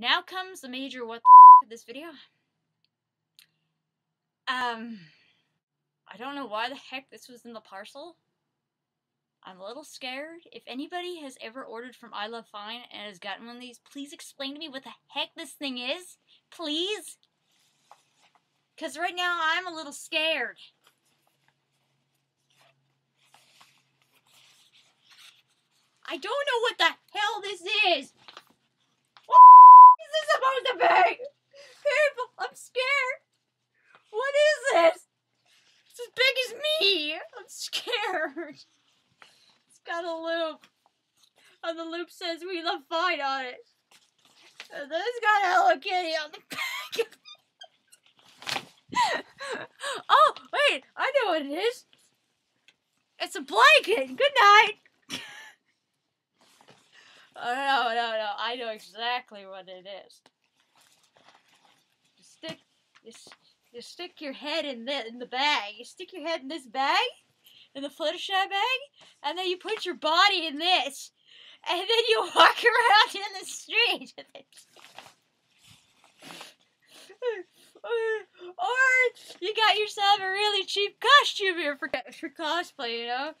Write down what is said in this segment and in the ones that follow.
Now comes the major what the of this video. Um, I don't know why the heck this was in the parcel. I'm a little scared. If anybody has ever ordered from I Love Fine and has gotten one of these, please explain to me what the heck this thing is. Please. Because right now I'm a little scared. I don't know what the hell this is. Be? People, I'm scared. What is this? It's as big as me. I'm scared. It's got a loop. And the loop says we love fine on it. And then it's got Hello Kitty on the back. oh, wait, I know what it is. It's a blanket. Good night. Oh no, no, no! I know exactly what it is. Stick, you, you stick your head in the in the bag. You stick your head in this bag, in the Fluttershy bag, and then you put your body in this, and then you walk around in the street. or, or you got yourself a really cheap costume here for for cosplay. You know,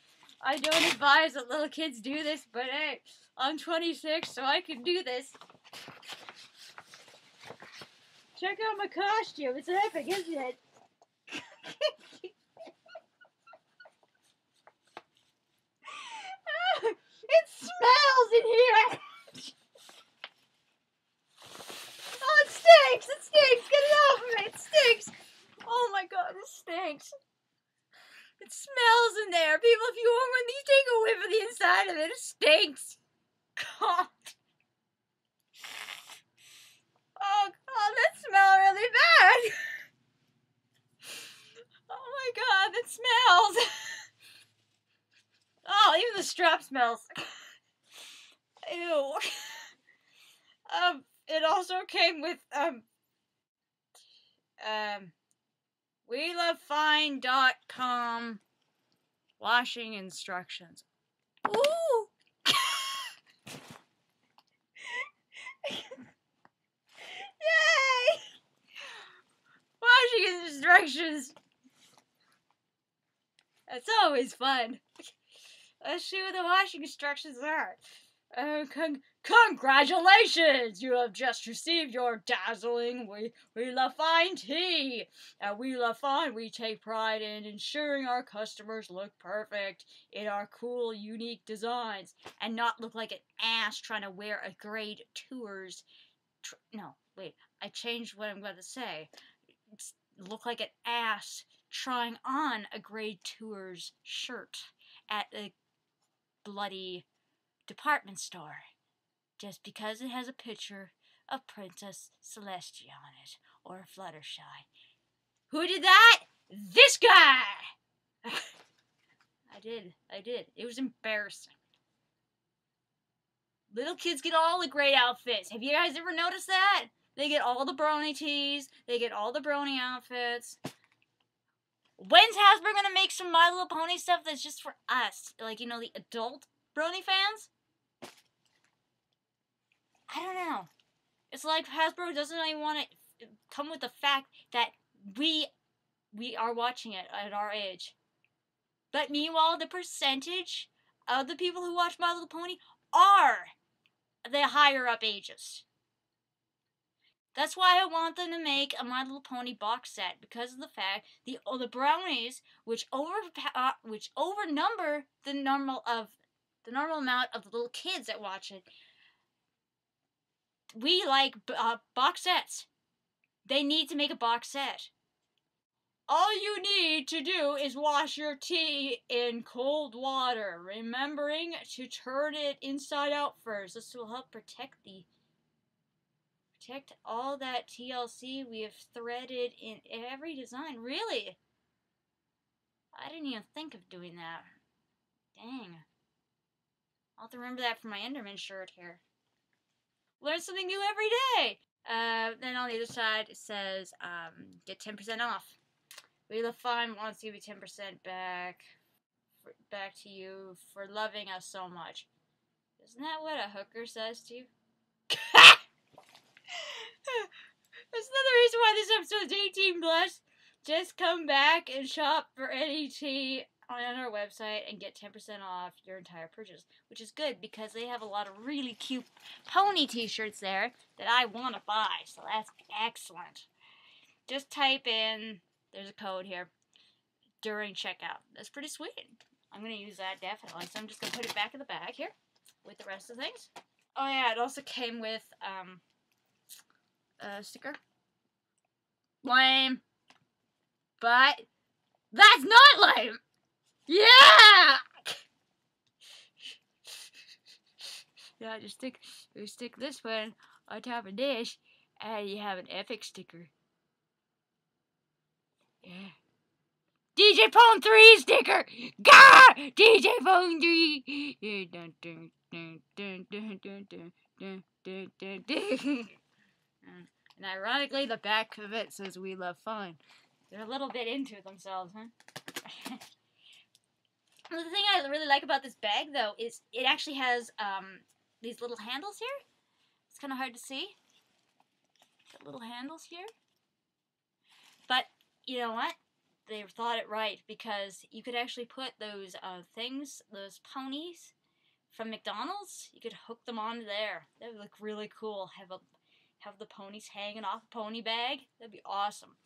I don't advise that little kids do this, but hey. I'm 26, so I can do this. Check out my costume. It's epic, isn't it? it smells in here. oh, it stinks. It stinks. Get it off of me. It stinks. Oh my god, it stinks. It smells in there. People, if you want one, these take a whiff of the inside of it. It stinks. God. Oh that smells really bad. Oh my God, that smells. Oh, even the strap smells. Ew. Um, it also came with um um WeLoveFine.com washing instructions. Instructions. That's always fun. Let's see what the washing instructions are. Uh, con congratulations! You have just received your dazzling We We Love Fine tee. At We Love Fine, we take pride in ensuring our customers look perfect in our cool, unique designs and not look like an ass trying to wear a grade tours. no, wait, I changed what I'm going to say. It's look like an ass trying on a grade tours shirt at a bloody department store just because it has a picture of Princess Celestia on it or Fluttershy. Who did that? This guy! I did. I did. It was embarrassing. Little kids get all the great outfits. Have you guys ever noticed that? They get all the brony tees. They get all the brony outfits. When's Hasbro gonna make some My Little Pony stuff that's just for us? Like, you know, the adult brony fans? I don't know. It's like Hasbro doesn't even want to come with the fact that we we are watching it at our age. But meanwhile, the percentage of the people who watch My Little Pony are the higher up ages. That's why I want them to make a My Little Pony box set because of the fact the oh, the bronies, which over uh, which overnumber the normal of the normal amount of the little kids that watch it, we like uh, box sets. They need to make a box set. All you need to do is wash your tee in cold water, remembering to turn it inside out first. This will help protect the protect all that TLC we have threaded in every design. Really? I didn't even think of doing that. Dang. I'll have to remember that for my Enderman shirt here. Learn something new every day. Uh, then on the other side it says um, get 10% off. We Love Fine wants to give you 10% back back to you for loving us so much. Isn't that what a hooker says to you? 18 plus, just come back and shop for NET on our website and get 10% off your entire purchase, which is good because they have a lot of really cute pony t-shirts there that I want to buy. So that's excellent. Just type in, there's a code here, during checkout. That's pretty sweet. I'm going to use that definitely. So I'm just going to put it back in the bag here with the rest of the things. Oh yeah, it also came with um, a sticker. Lame. But that's not lame. Yeah. yeah, just stick you stick this one on top of this, and you have an epic sticker. Yeah. DJ Pon-3 sticker! Gah! DJ Pon-3! And ironically, the back of it says "We love fun." They're a little bit into themselves, huh? the thing I really like about this bag, though, is it actually has um, these little handles here. It's kind of hard to see. Got little handles here. But you know what? They thought it right because you could actually put those uh, things, those ponies from McDonald's, you could hook them onto there. That would look really cool. Have a have the ponies hanging off a pony bag. That'd be awesome.